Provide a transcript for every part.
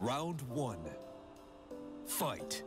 Round one. Fight.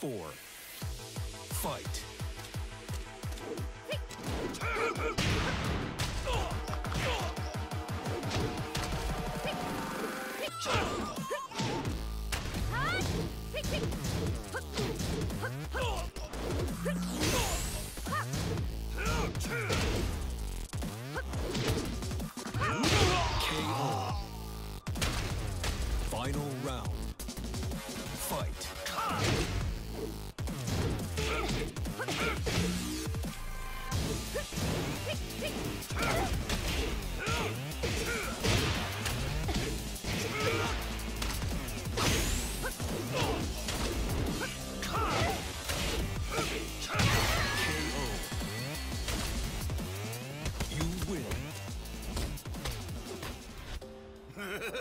Four. Fight.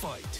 Fight.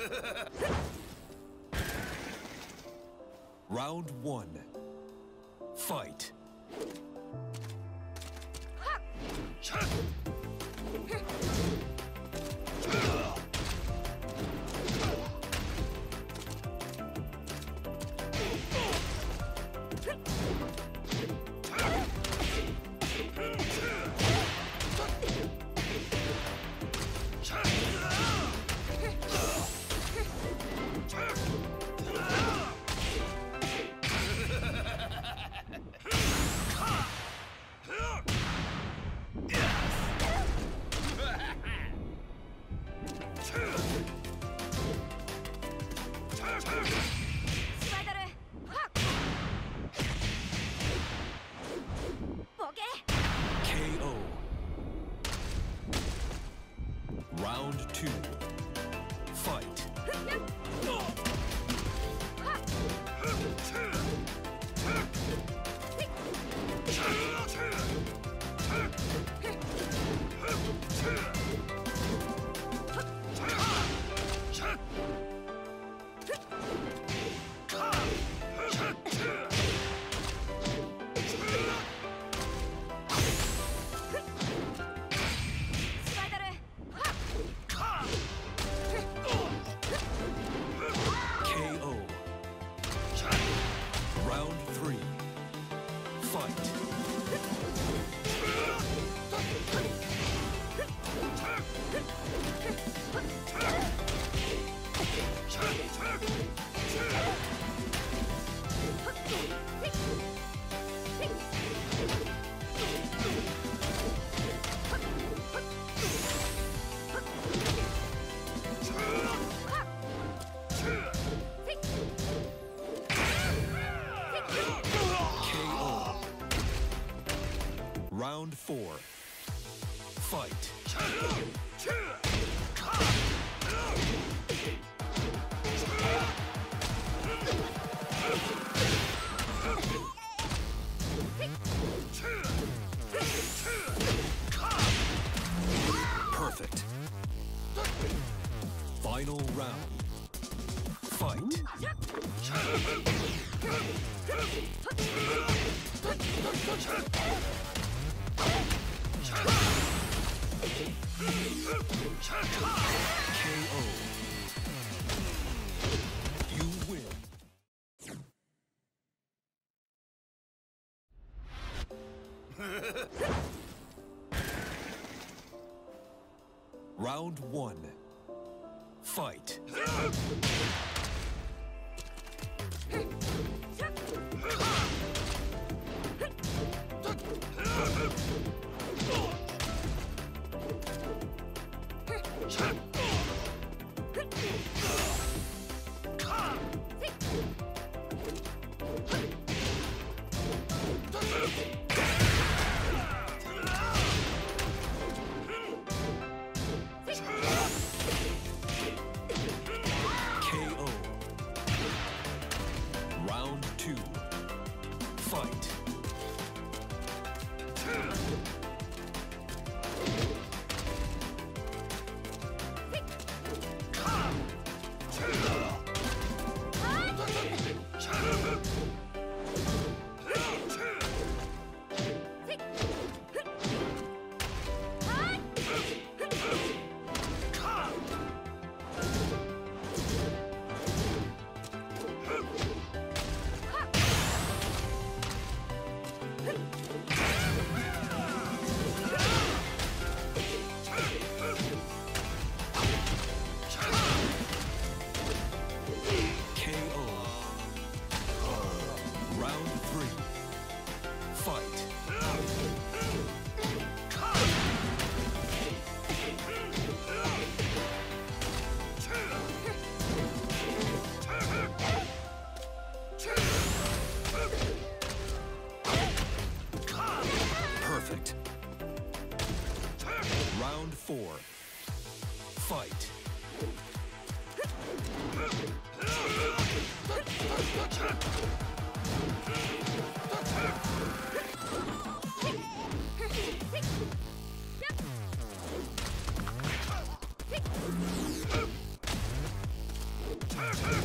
Round one. Fight. Round four. Fight. Perfect. Final round. Fight. KO. You win. Round one. Fight. Shut up! Fight! Attack!